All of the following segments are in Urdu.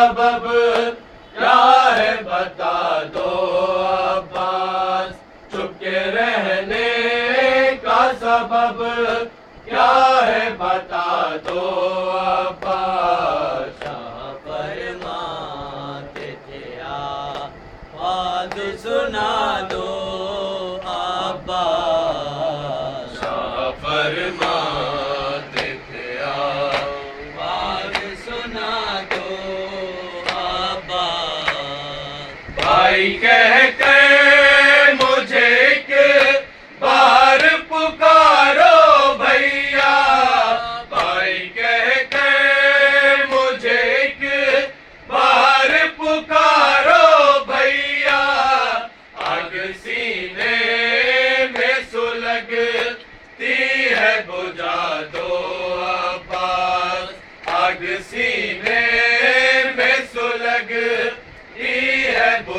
سبب کیا ہے بتا دو عباس؟ چھپ کے رہنے کا سبب کیا بھائی کہہ کر مجھے ایک بار پکارو بھیا۔ بھائی کہہ کر مجھے ایک بار پکارو بھیا۔ آگ سینے میں سلگ تی ہے بجا دو آگ سینے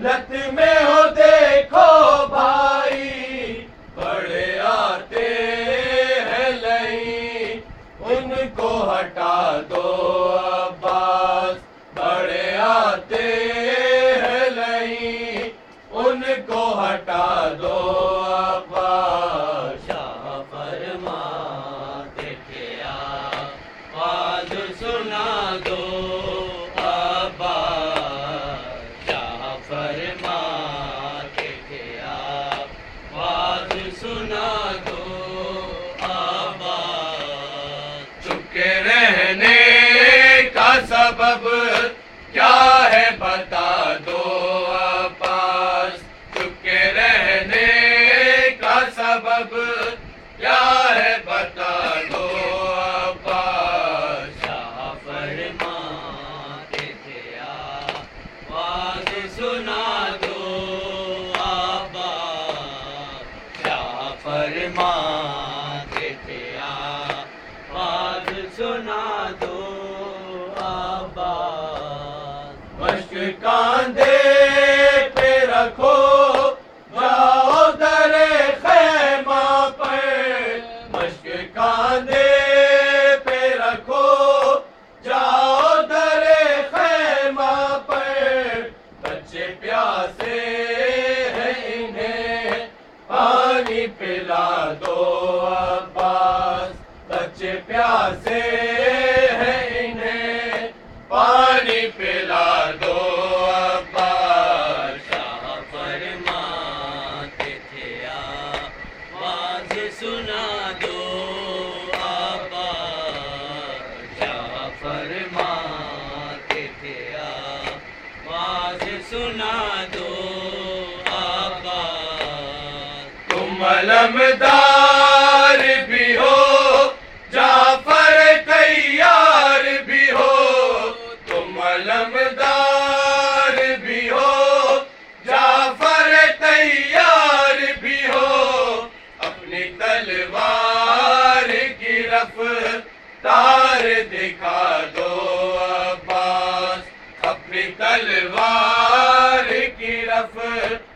Let the سنا دو آبا۔ چکے رہنے کا سبب 아. پیاسے ہیں انہیں پانی پلا دو شاہ فرماتے تھے، آواز سنا دو آبا شاہ فرماتے تھے، آواز سنا دو آبا تم علمدار رفتار دکھا دو عباس اپنی تلوار کی رفتار